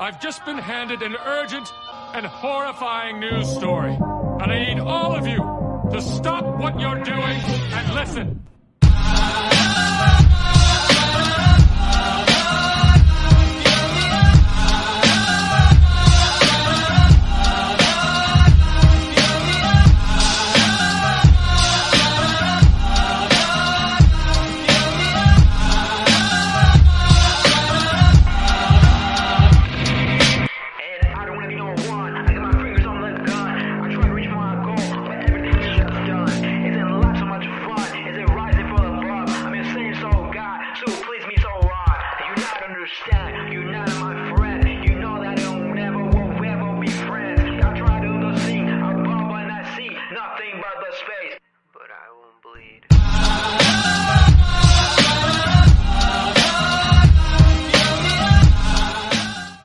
I've just been handed an urgent and horrifying news story. And I need all of you to stop what you're doing and listen. understand. You're not my friend. You know that it'll never, will ever be friends. I try to the scene, above and I see nothing but the space. But I won't bleed.